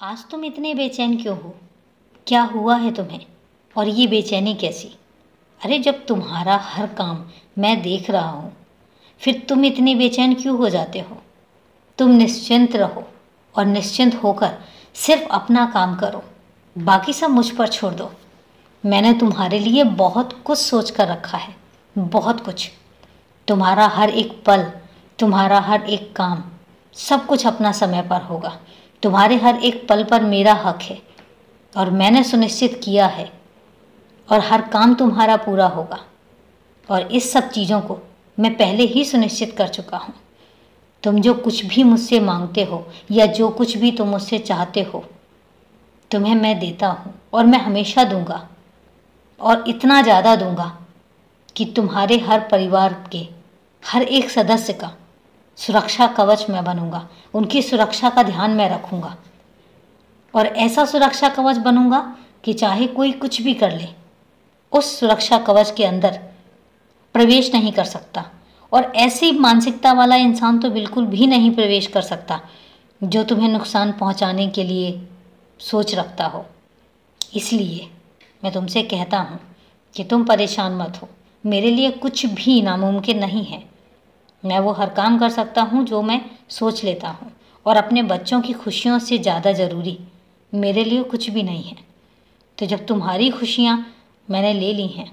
आज तुम इतने बेचैन क्यों हो? क्या हुआ है तुम्हें? और ये बेचैनी कैसी? अरे जब तुम्हारा हर काम मैं देख रहा हूँ, फिर तुम इतने बेचैन क्यों हो जाते हो? तुम निश्चिंत रहो और निश्चिंत होकर सिर्फ़ अपना काम करो। बाकी सब मुझ पर छोड़ दो। मैंने तुम्हारे लिए बहुत कुछ सोच कर रखा है, बहुत कुछ। तुम्हारा हर एक पल, तुम्हारा हर एक काम सब कुछ अपना समय पर होगा। तुम्हारे हर एक पल पर मेरा हक है, और मैंने सुनिश्चित किया है, और हर काम तुम्हारा पूरा होगा। और इस सब चीज़ों को मैं पहले ही सुनिश्चित कर चुका हूँ। तुम जो कुछ भी मुझसे मांगते हो, या जो कुछ भी तुम मुझसे चाहते हो, तुम्हें मैं देता हूँ, और मैं हमेशा दूँगा। और इतना ज़्यादा दूँगा कि तुम्हारे हर परिवार के, हर एक सदस्य का सुरक्षा कवच मैं बनूँगा, उनकी सुरक्षा का ध्यान मैं रखूँगा। और ऐसा सुरक्षा कवच बनूँगा कि चाहे कोई कुछ भी कर ले, उस सुरक्षा कवच के अंदर प्रवेश नहीं कर सकता। और ऐसी मानसिकता वाला इंसान तो बिल्कुल भी नहीं प्रवेश कर सकता, जो तुम्हें नुकसान पहुँचाने के लिए सोच रखता हो। इसलिए मैं तुमसे कहता हूँ कि तुम परेशान मत हो। मेरे लिए कुछ भी नामुमकिन नहीं है। मैं वो हर काम कर सकता हूँ जो मैं सोच लेता हूँ, और अपने बच्चों की खुशियों से ज़्यादा ज़रूरी। मेरे लिए कुछ भी नहीं है। तो जब तुम्हारी खुशियाँ मैंने ले ली हैं,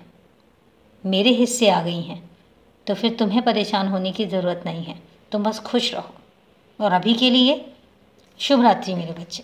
मेरे हिस्से आ गई हैं तो फिर तुम्हें परेशान होने की ज़रूरत नहीं है। तुम बस खुश रहो। और अभी के लिए शुभ रात्रि मेरे बच्चे।